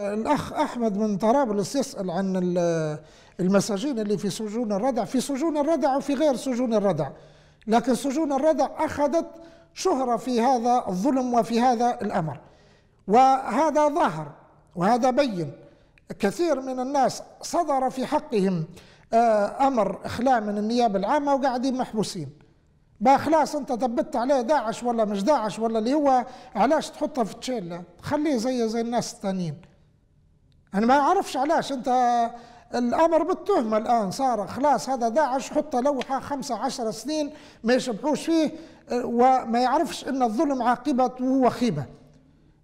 الأخ أحمد من طرابلس يسأل عن المساجين اللي في سجون الردع. في سجون الردع وفي غير سجون الردع. لكن سجون الردع أخذت شهرة في هذا الظلم وفي هذا الأمر. وهذا ظاهر وهذا بين. كثير من الناس صدر في حقهم آه، أمر إخلاء من النيابة العامة وقاعدين محبوسين. خلاص أنت ثبت عليه داعش ولا مش داعش ولا اللي هو علاش تحطه في تشيله خليه زي زي الناس الثانيين. أنا ما أعرفش علاش. انت الأمر بالتهمة الآن صار خلاص هذا داعش حطه لوحة خمسة عشر سنين ما يشبحوش فيه وما يعرفش إن الظلم عاقبته وخيبه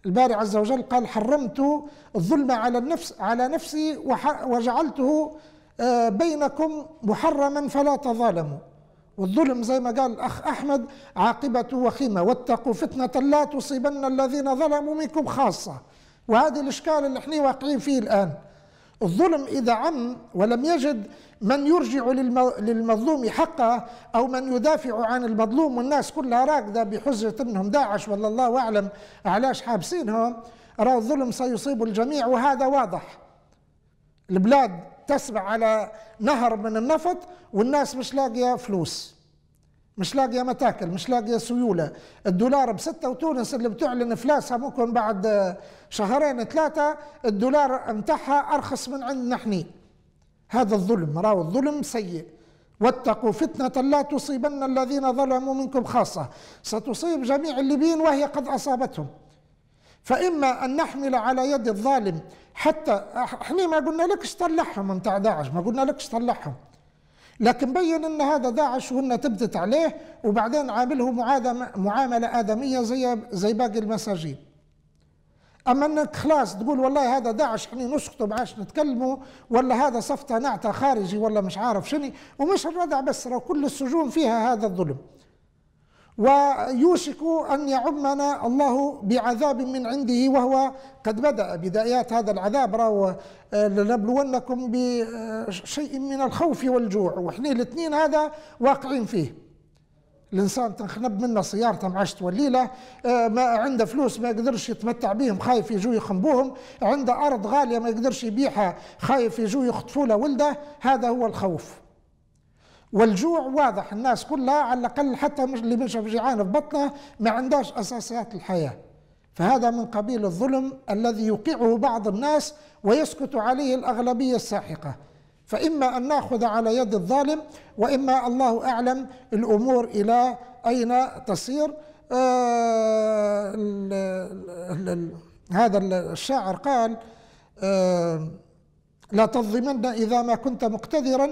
الباري عز وجل قال حرمت الظلم على النفس على نفسي وجعلته آه، بينكم محرما فلا تظالموا. والظلم زي ما قال الأخ أحمد عاقبته وخيمة. واتقوا فتنة لا تصيبن الذين ظلموا منكم خاصة. وهذا الإشكال اللي إحنا واقعين فيه الآن. الظلم إذا عم ولم يجد من يرجع للمظلوم حقه أو من يدافع عن المظلوم والناس كلها راكدة بحجة أنهم داعش ولا الله أعلم علاش حابسينهم. راه الظلم سيصيب الجميع وهذا واضح. البلاد تسبع على نهر من النفط والناس مش لاقية فلوس. مش لاقيه متاكل مش لاقيه سيولة. الدولار بستة وتونس اللي بتعلن افلاسها ممكن بعد شهرين ثلاثة الدولار متاعها أرخص من عندنا إحنا هذا الظلم راهو الظلم سيء. واتقوا فتنة لا تصيبن الذين ظلموا منكم خاصة. ستصيب جميع الليبيين وهي قد أصابتهم. فإما أن نحمل على يد الظالم حتى إحنا ما قلنا لكش طلعهم من داعش ما قلنا لكش طلعهم لكن بين إن هذا داعش وإن تبتت عليه وبعدين عامله معاملة آدمية زي زي باقي المساجين. أما إنك خلاص تقول والله هذا داعش إحنا نسكتوا بعاش نتكلموا ولا هذا صفته نعته خارجي ولا مش عارف شنو ومش الردع بس كل السجون فيها هذا الظلم. ويوشك أن يعمنا الله بعذاب من عنده وهو قد بدأ بدايات هذا العذاب. راهو آه، لنبلونكم بشيء من الخوف والجوع. وإحنا الاثنين هذا واقعين فيه. الإنسان تنخنب منه سيارته معاش توليله آه، ما عنده فلوس ما يقدرش يتمتع بهم خايف يجوا يخنبوهم. عنده أرض غالية ما يقدرش يبيعها خايف يجوا يخطفوا له ولده. هذا هو الخوف. والجوع واضح. الناس كلها على الأقل حتى اللي مش جيعان في بطنه ما عندهاش أساسيات الحياة. فهذا من قبيل الظلم الذي يوقعه بعض الناس ويسكت عليه الأغلبية الساحقة. فإما أن نأخذ على يد الظالم وإما الله أعلم الأمور إلى أين تصير. آه هذا الشاعر قال آه لا تظلمن إذا ما كنت مقتدرا.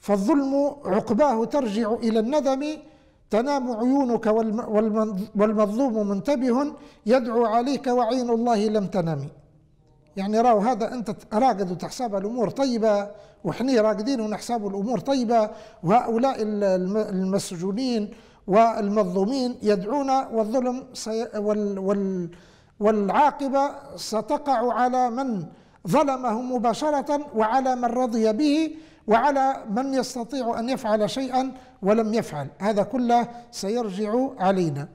فالظلم عقباه ترجع إلى الندم تنام عيونك والمظلوم منتبه يدعو عليك وعين الله لم تنم. يعني راو هذا أنت راقد وتحسب الأمور طيبة وحني راقدين ونحسب الأمور طيبة وهؤلاء المسجونين والمظلومين يدعون والظلم وال وال والعاقبة ستقع على من ظلمه مباشرة وعلى من رضي به وعلى من يستطيع أن يفعل شيئا ولم يفعل. هذا كله سيرجع علينا.